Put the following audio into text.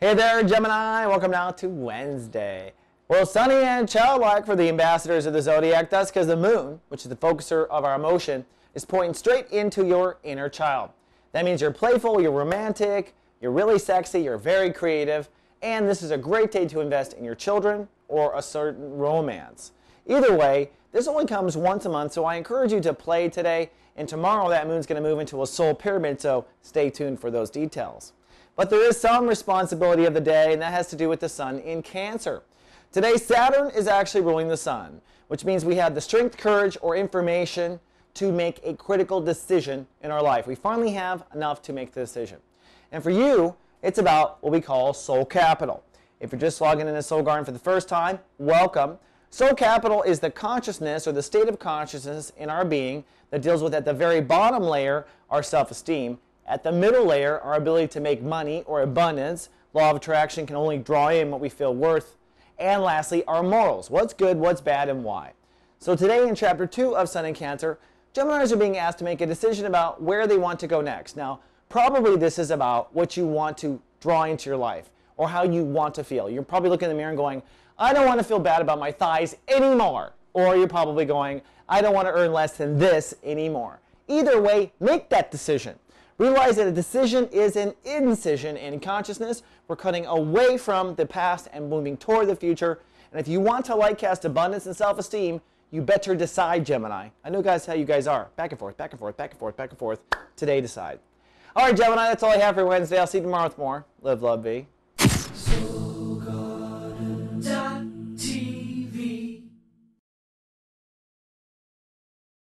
Hey there, Gemini. Welcome now to Wednesday. Well, sunny and childlike for the ambassadors of the zodiac. That's because the moon, which is the focuser of our emotion, is pointing straight into your inner child. That means you're playful, you're romantic, you're really sexy, you're very creative, and this is a great day to invest in your children or a certain romance. Either way, this only comes once a month, so I encourage you to play today. And tomorrow, that moon's going to move into a soul pyramid, so stay tuned for those details. But there is some responsibility of the day, and that has to do with the sun in Cancer. Today, Saturn is actually ruling the sun, which means we have the strength, courage, or information to make a critical decision in our life. We finally have enough to make the decision. And for you, it's about what we call soul capital. If you're just logging into Soul Garden for the first time, welcome. Soul capital is the consciousness or the state of consciousness in our being that deals with at the very bottom layer our self esteem, at the middle layer our ability to make money or abundance. Law of attraction can only draw in what we feel worth. And lastly, our morals what's good, what's bad, and why. So today in chapter 2 of Sun and Cancer, Geminis are being asked to make a decision about where they want to go next. Now, probably this is about what you want to draw into your life or how you want to feel. You're probably looking in the mirror and going, I don't want to feel bad about my thighs anymore. Or you're probably going, I don't want to earn less than this anymore. Either way, make that decision. Realize that a decision is an incision in consciousness. We're cutting away from the past and moving toward the future. And if you want to light cast abundance and self esteem, you better decide, Gemini. I know, guys, how you guys are. Back and forth, back and forth, back and forth, back and forth. Today, decide. All right, Gemini, that's all I have for Wednesday. I'll see you tomorrow with more. Live, love, be.